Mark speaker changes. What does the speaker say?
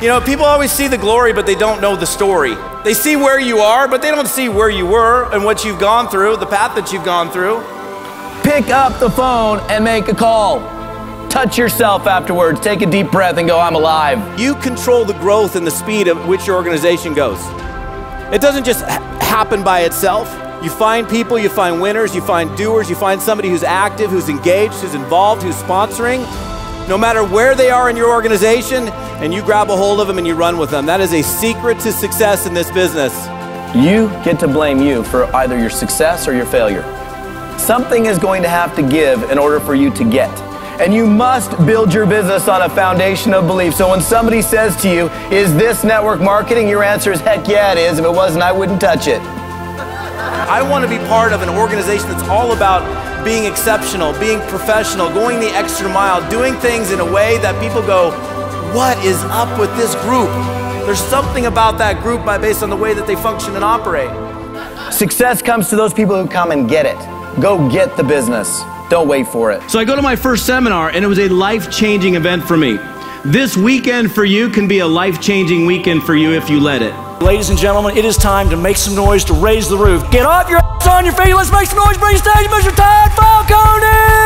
Speaker 1: You know, people always see the glory, but they don't know the story. They see where you are, but they don't see where you were and what you've gone through, the path that you've gone through.
Speaker 2: Pick up the phone and make a call. Touch yourself afterwards. Take a deep breath and go, I'm alive.
Speaker 1: You control the growth and the speed at which your organization goes. It doesn't just ha- happen by itself. You find people, you find winners, you find doers, you find somebody who's active, who's engaged, who's involved, who's sponsoring. No matter where they are in your organization, and you grab a hold of them and you run with them. That is a secret to success in this business.
Speaker 2: You get to blame you for either your success or your failure. Something is going to have to give in order for you to get. And you must build your business on a foundation of belief. So when somebody says to you, Is this network marketing? Your answer is, Heck yeah, it is. If it wasn't, I wouldn't touch it.
Speaker 1: I want to be part of an organization that's all about being exceptional, being professional, going the extra mile, doing things in a way that people go, What is up with this group? There's something about that group by, based on the way that they function and operate.
Speaker 2: Success comes to those people who come and get it. Go get the business. Don't wait for it.
Speaker 3: So I go to my first seminar, and it was a life changing event for me. This weekend for you can be a life changing weekend for you if you let it.
Speaker 4: Ladies and gentlemen, it is time to make some noise to raise the roof. Get off your ass on your feet. Let's make some noise. Bring stage Mr. Todd Falcone!